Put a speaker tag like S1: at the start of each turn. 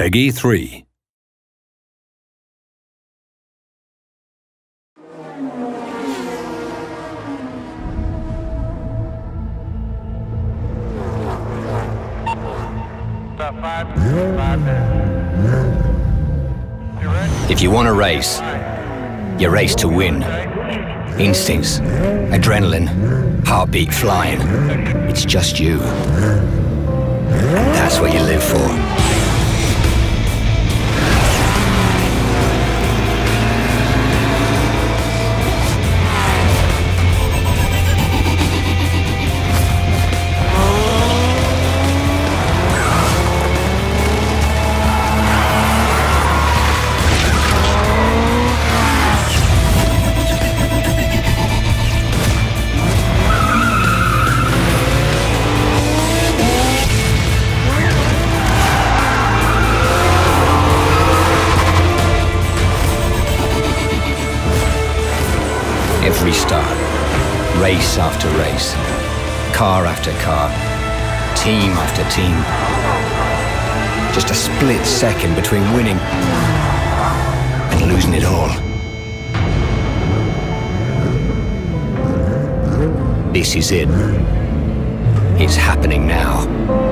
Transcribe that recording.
S1: PEGI 3.
S2: If you want to race, you race to win. Instincts, adrenaline, heartbeat flying. It's just you. And that's what you live for. Every start, race after race, car after car, team after team. Just a split second between winning and losing it all. This is it. It's happening now.